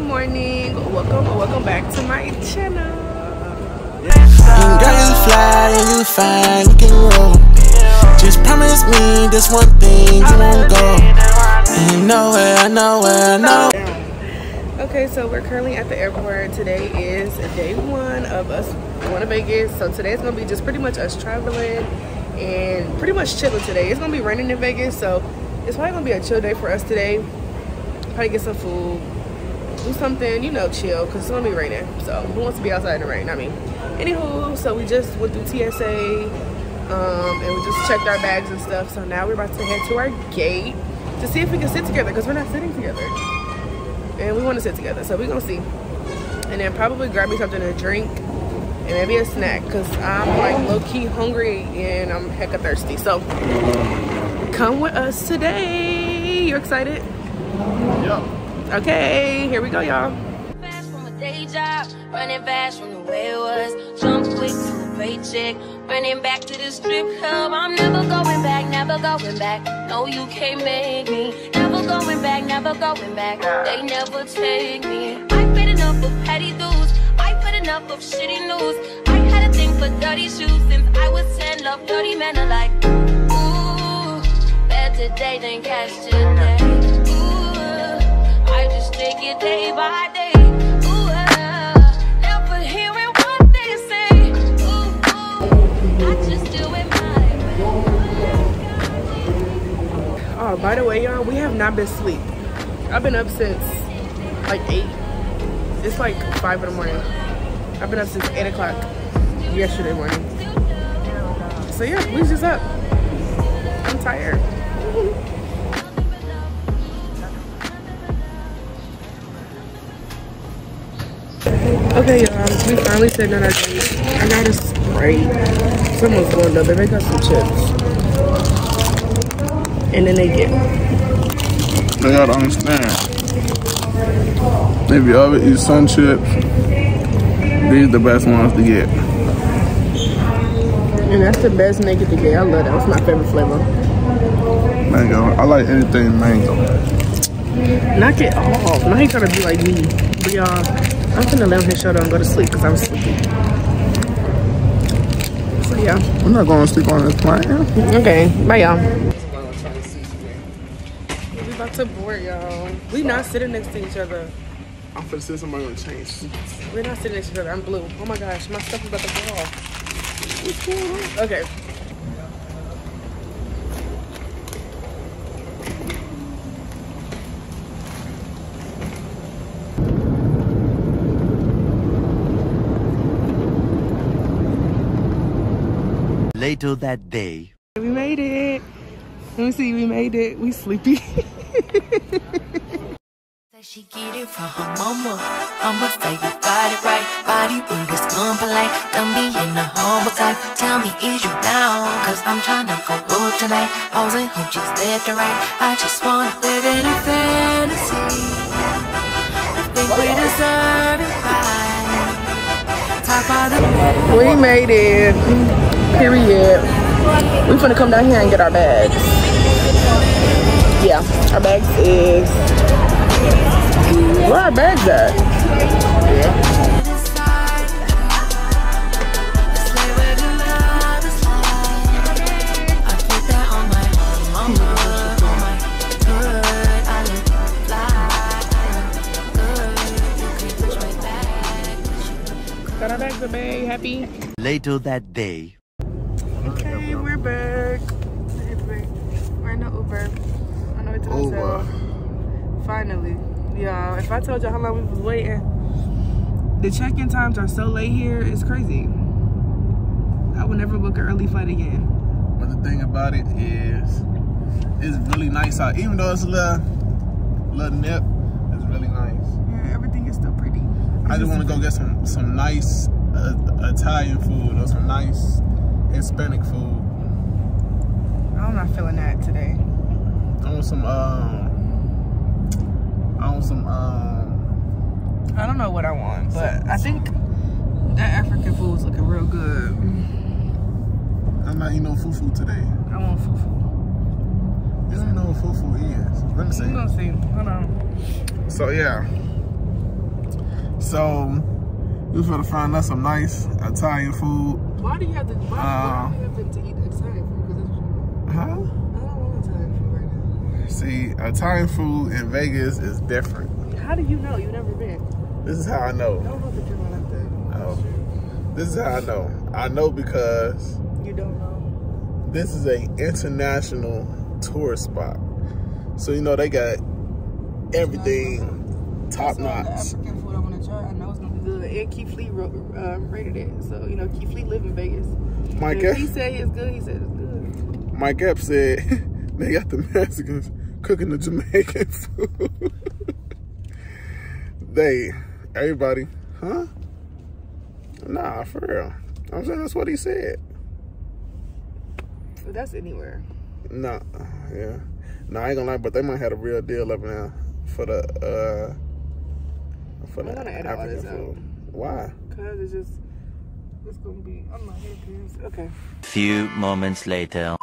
good morning. Welcome welcome back to my channel. And girl, you fly and you fine, you can roll. Just promise me this one thing you won't go. And you know it, I know it, I know. okay so we're currently at the airport. Today is day one of us going to vegas. So today's gonna be just pretty much us traveling and pretty much chilling today. It's gonna be raining in vegas so it's probably gonna be a chill day for us today. Probably get some food do something you know chill because it's gonna be raining. So who wants to be outside in the rain? I mean anywho so we just went through tsa um, and we just checked our bags and stuff. So now we're about to head to our gate to see if we can sit together because we're not sitting together. And we want to sit together so we're gonna see. And then probably grab me something to drink and maybe a snack because i'm like low-key hungry and i'm hecka thirsty. So come with us today. You excited? Yeah. Okay here we go y'all fast from a day job, running fast from the way it was. Jump quick to a paycheck, running back to the strip club. I'm never going back, never going back. No, you can't make me. Never going back, never going back. They never take me. I've been enough of petty dudes. I've enough of shitty news. I had a thing for dirty shoes since I was 10. Love dirty men alike. Ooh, better than cash today. By oh by the way y'all we have not been asleep. I've been up since like eight. It's like five in the morning. I've been up since eight o'clock yesterday morning. So yeah we just up. I'm tired Okay, y'all, we finally sitting on our date. I got a Sprite. Someone's going up. They got some chips. And then they get They gotta understand. If you ever eat sun chips, these are the best ones to get. And that's the best naked to get. I love that. That's my favorite flavor. Mango. I like anything mango. Knock it off. Now he trying to be like me. But y'all, I'm gonna let him shut up and go to sleep because I'm sleepy. So yeah. We're not gonna sleep on this plane. Okay. Bye y'all. We about to board y'all. We not sitting next to each other. I'm finna see somebody gonna change. We're not sitting next to each other. I'm blue. Oh my gosh, my stuff is about to fall off. What's going on? Okay. Later that day. We made it. Let me see. We made it. We sleepy. She get it from her mama. I'ma say you got it right. Body with a scum. Don't be in the humble type. Tell me, is you down? Cause I'm tryna go up tonight. Posing hoochies left and right. I just wanna live in a fantasy. I think we deserve it right. Talk about the we made it. Period. We finna come down here and get our bags. Yeah, our bags is. Where our bags at? decide. Slay where the love is like. I put that on my mama, on my good. I look fly, I look good. You can push my back. Got our bags, babe. Happy? Later that day. Okay, we're back. We're in the Uber. It's Uber. hotel. Finally. Yeah, if I told you how long we was waiting, the check-in times are so late here, it's crazy. I would never book an early flight again. But the thing about it is, it's really nice out. Even though it's a little, little nip, it's really nice. Yeah, everything is still pretty. I just want to go get some some nice uh, Italian food or some nice Hispanic food. I'm not feeling that today. I want some um. I some um. I don't know what I want, but I think that African food is looking real good. I'm not eating no fufu today. I want fufu. You don't know what fufu is. Let me We see. gonna see. Hold on. So yeah, So we was gonna find us some nice Italian food. Why do you have to? Why, Uh, why do you have to, to eat Italian food? Because that's what Huh? I don't want Italian food right See, Italian food in Vegas is different. How do you know? You've never been. This is how I know. don't that you're not like that. Oh. This is how I know. I know because You don't know. this is a international tourist spot. So you know they got everything top notch. African food I want to try. I know it's gonna be good. And Keith Lee uh, rated it. So you know Keith Lee live in Vegas. Mike if he said it's good. He said it's good. Mike Epps said they got the Mexicans cooking the Jamaican food. they, everybody, huh? Nah, for real. I'm saying that's what he said. But that's anywhere. Nah, yeah. Nah, I ain't gonna lie, but they might have a real deal up now for the uh for the I'm gonna edit all African this out. food. Why? Cause it's just it's gonna be. I'm not here, please. Okay. Few moments later.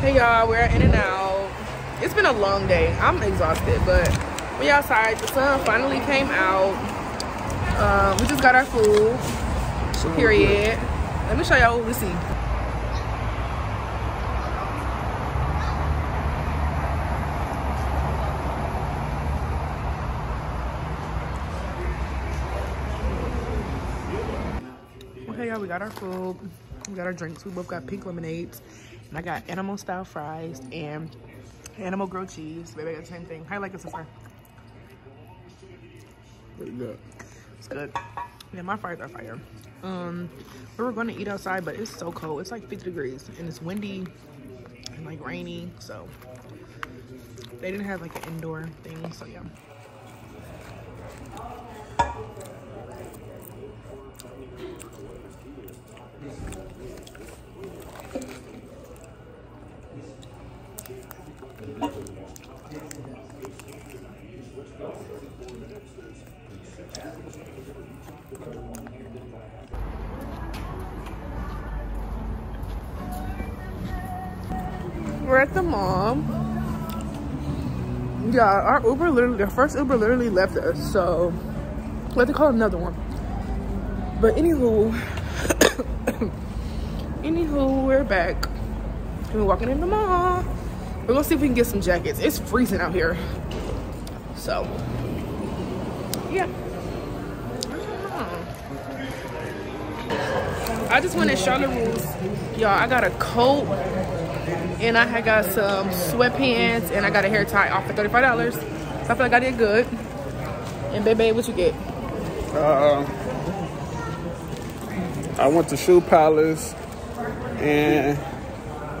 Hey y'all, we're In-N-Out. It's been a long day. I'm exhausted, but we outside. The sun finally came out. Um, we just got our food. Period. Let me show y'all what we see. Okay, y'all, we got our food. We got our drinks. We both got pink lemonades. And I got animal style fries and animal grilled cheese. Baby, I got the same thing. How you like it so far? Pretty good. It's good. Yeah, my fries are fire. Um, we were going to eat outside, but it's so cold. It's like 50 degrees and it's windy and like rainy. So they didn't have like an indoor thing. So yeah. We're at the mall. Yeah, our Uber literally, the first Uber literally left us, so to call another one. But anywho, anywho, we're back. We're walking in the mall. We're gonna see if we can get some jackets. It's freezing out here. So, yeah. I just went in Charlotte Russe. Y'all, I got a coat and I had got some sweatpants and I got a hair tie off for $35. So I feel like I did good. And baby, what you get? Uh, I went to Shoe Palace and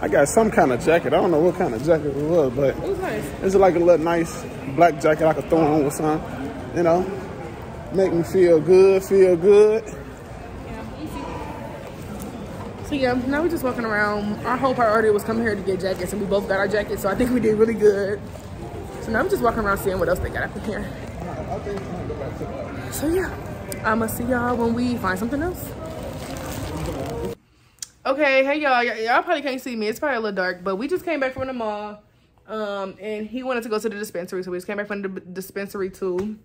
I got some kind of jacket. I don't know what kind of jacket it was, but It was nice. it's like a little nice black jacket I could throw on with something, you know, make me feel good, feel good. So yeah, now we're just walking around. Our whole priority was coming here to get jackets and we both got our jackets. So I think we did really good. So now I'm just walking around seeing what else they got up in here. So yeah, I'ma see y'all when we find something else. Okay, hey y'all. Y'all probably can't see me. It's probably a little dark, but we just came back from the mall. Um, and he wanted to go to the dispensary, so we just came back from the dispensary too.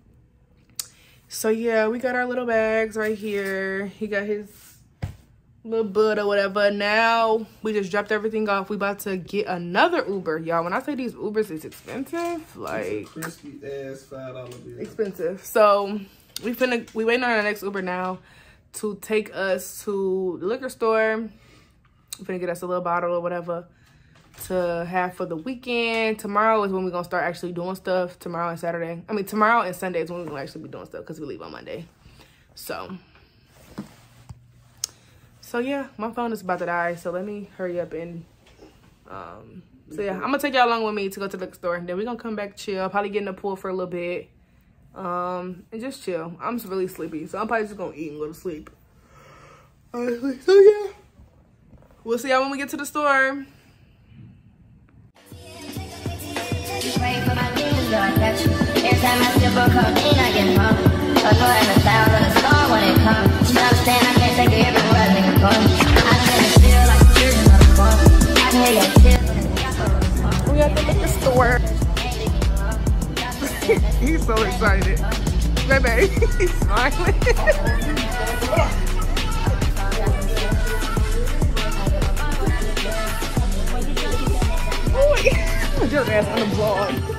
So yeah, we got our little bags right here. He got his little bud or whatever. Now we just dropped everything off. We about to get another Uber, y'all. When I say these Ubers is expensive, like Crispy ass five dollar bill. expensive. So we finna we waiting on our next Uber now to take us to the liquor store. We finna get us a little bottle or whatever to have for the weekend. Tomorrow is when we're gonna start actually doing stuff. Tomorrow and Saturday. I mean tomorrow and Sunday is when we're gonna actually be doing stuff because we leave on Monday. So so yeah, my phone is about to die. So let me hurry up and um so yeah, I'm gonna take y'all along with me to go to the store. Then we're gonna come back chill, probably get in the pool for a little bit. Um and just chill. I'm just really sleepy. So I'm probably just gonna eat and go to sleep. Honestly. So yeah. We'll see y'all when we get to the store. We at the liquor store. He's so excited. Baby, he's smiling. Ooh, your ass on the vlog.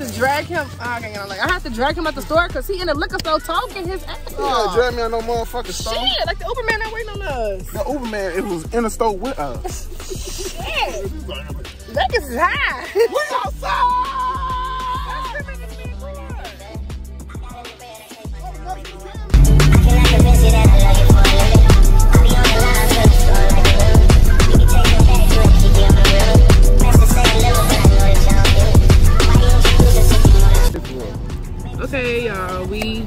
To drag him. Oh, I can't get on like I had to drag him at the store because he in the liquor store talking his ass Yeah, off. drag me on no motherfucking store. Shit, like the Uber man not waiting on us. The Uber man, it was in the store with us. Shit, Vegas is high. We outside. Can I convince you that I love you Okay, y'all, we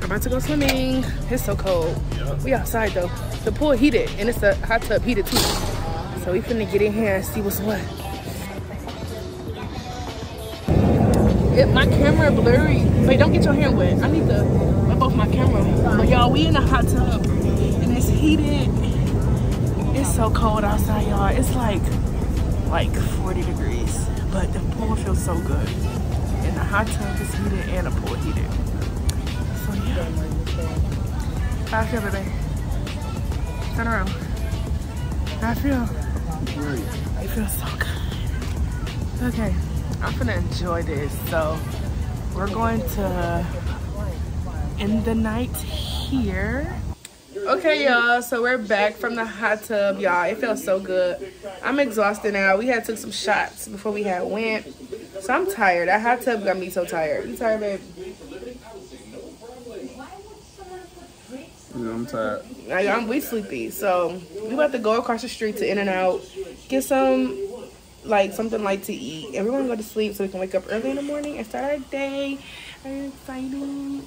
are about to go swimming. It's so cold. We outside though. The pool heated and it's a hot tub heated too. So we finna get in here and see what's what. It, my camera blurry. Wait, don't get your hair wet. I need to rub off my camera. But y'all, we in a hot tub and it's heated. It's so cold outside, y'all. It's like like 40 degrees, but the pool feels so good. The hot tub is heated and a pool heated. So yeah. How I feel, baby? Turn around. How I feel? It feels so good. Okay, I'm gonna enjoy this. So we're going to end the night here. Okay, y'all. So we're back from the hot tub, y'all. It felt so good. I'm exhausted now. We had took some shots before we had went, so I'm tired. That hot tub got me so tired. You tired, babe? Yeah, I'm tired. Like, I'm we sleepy, so we about to go across the street to In-N-Out, get some like something light to eat, and we're gonna go to sleep so we can wake up early in the morning and start our day. Are you excited?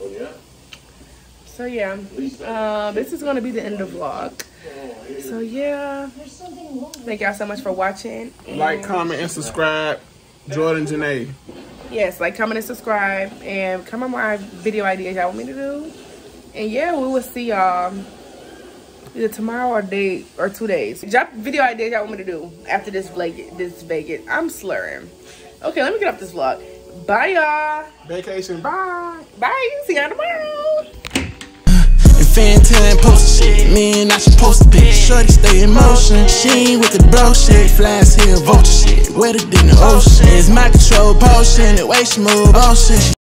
Oh, So yeah, um, this is gonna be the end of the vlog. So yeah, thank y'all so much for watching. and- Like, comment, and subscribe. Jordan Janae. yes, like, comment, and subscribe, and comment more video ideas y'all want me to do. And yeah, we will see y'all either tomorrow or day or two days. Drop video ideas y'all want me to do after this Vegas. This Vegas, I'm slurring. Okay, let me get off this vlog. Bye, y'all. Vacation, bye. Bye. See y'all tomorrow. Fan telling post shit. Me and I supposed to be. Shorty stay in motion. She ain't with the bro shit. Flash here, vulture shit. Wetter than the ocean. It's my control potion. The way she move, oh shit. She